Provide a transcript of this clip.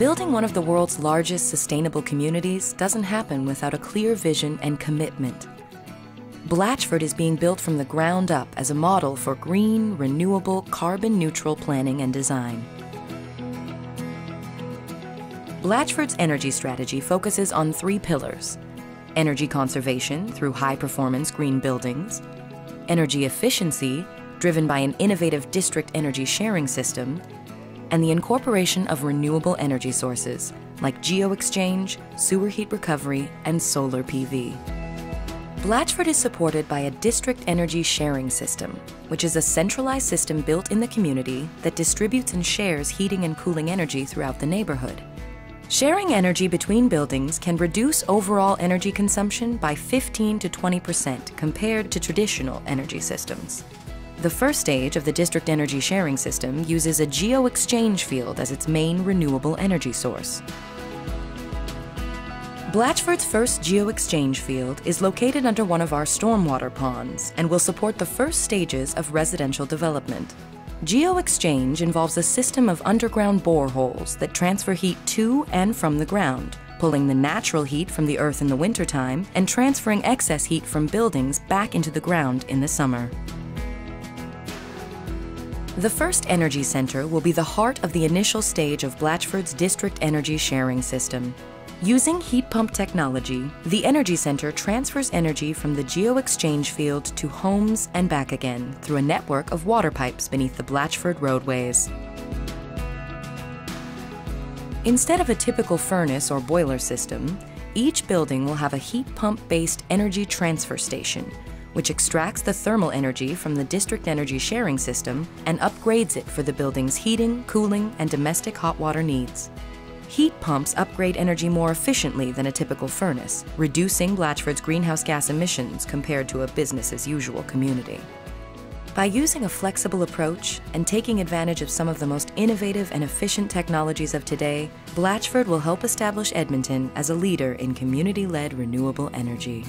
Building one of the world's largest sustainable communities doesn't happen without a clear vision and commitment. Blatchford is being built from the ground up as a model for green, renewable, carbon neutral planning and design. Blatchford's energy strategy focuses on three pillars energy conservation through high performance green buildings, energy efficiency driven by an innovative district energy sharing system, and the incorporation of renewable energy sources like geo-exchange, sewer heat recovery, and solar PV. Blatchford is supported by a district energy sharing system, which is a centralized system built in the community that distributes and shares heating and cooling energy throughout the neighborhood. Sharing energy between buildings can reduce overall energy consumption by 15 to 20% compared to traditional energy systems. The first stage of the district energy sharing system uses a geo-exchange field as its main renewable energy source. Blatchford's first geo-exchange field is located under one of our stormwater ponds and will support the first stages of residential development. Geo-exchange involves a system of underground boreholes that transfer heat to and from the ground, pulling the natural heat from the earth in the wintertime and transferring excess heat from buildings back into the ground in the summer. The first energy center will be the heart of the initial stage of Blatchford's district energy sharing system. Using heat pump technology, the Energy Center transfers energy from the geo-exchange field to homes and back again through a network of water pipes beneath the Blatchford roadways. Instead of a typical furnace or boiler system, each building will have a heat pump-based energy transfer station which extracts the thermal energy from the district energy sharing system and upgrades it for the building's heating, cooling, and domestic hot water needs. Heat pumps upgrade energy more efficiently than a typical furnace, reducing Blatchford's greenhouse gas emissions compared to a business as usual community. By using a flexible approach and taking advantage of some of the most innovative and efficient technologies of today, Blatchford will help establish Edmonton as a leader in community led renewable energy.